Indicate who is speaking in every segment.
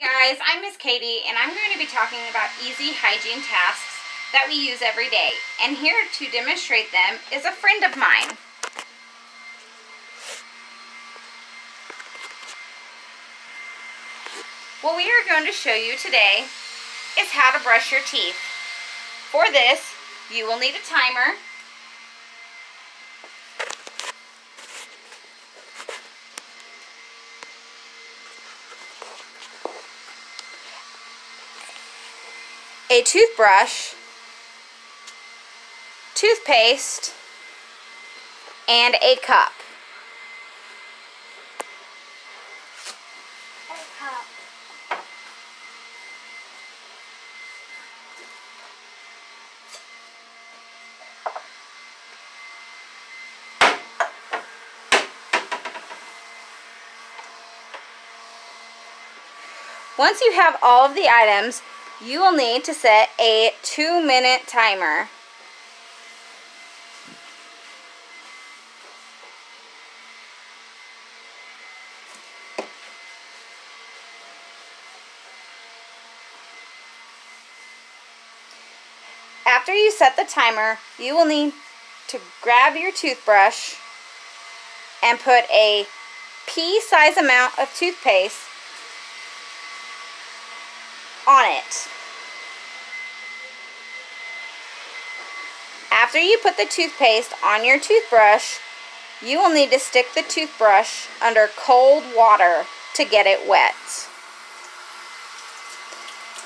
Speaker 1: Guys, I'm Miss Katie and I'm going to be talking about easy hygiene tasks that we use every day. And here to demonstrate them is a friend of mine. What we are going to show you today is how to brush your teeth. For this, you will need a timer a toothbrush, toothpaste, and a cup. Once you have all of the items, you will need to set a two minute timer. After you set the timer, you will need to grab your toothbrush and put a pea-size amount of toothpaste on it. After you put the toothpaste on your toothbrush, you will need to stick the toothbrush under cold water to get it wet.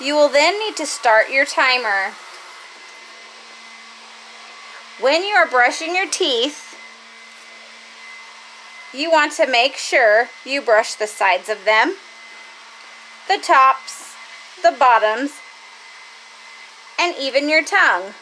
Speaker 1: You will then need to start your timer. When you are brushing your teeth, you want to make sure you brush the sides of them, the tops, the bottoms, and even your tongue.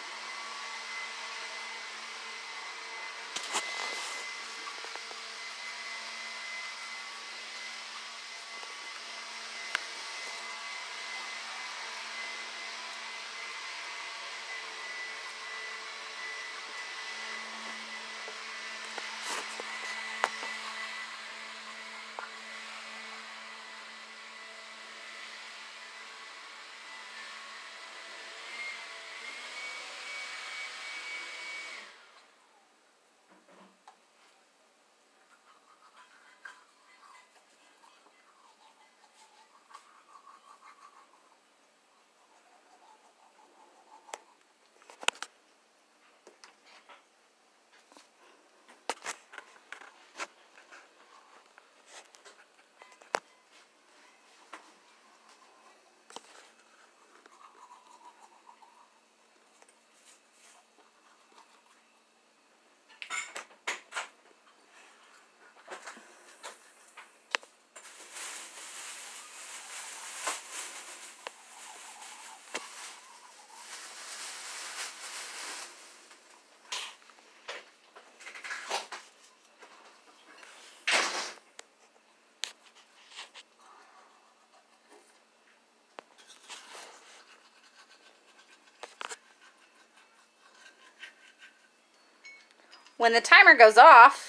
Speaker 1: When the timer goes off,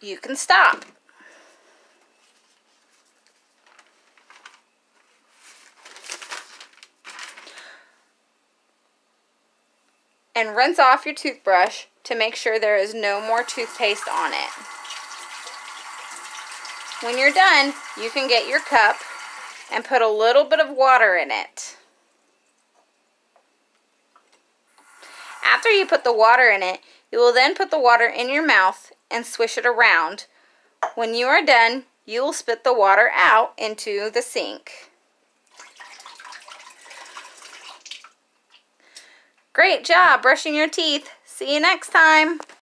Speaker 1: you can stop. And rinse off your toothbrush to make sure there is no more toothpaste on it. When you're done, you can get your cup and put a little bit of water in it. After you put the water in it, you will then put the water in your mouth and swish it around. When you are done, you will spit the water out into the sink. Great job brushing your teeth. See you next time.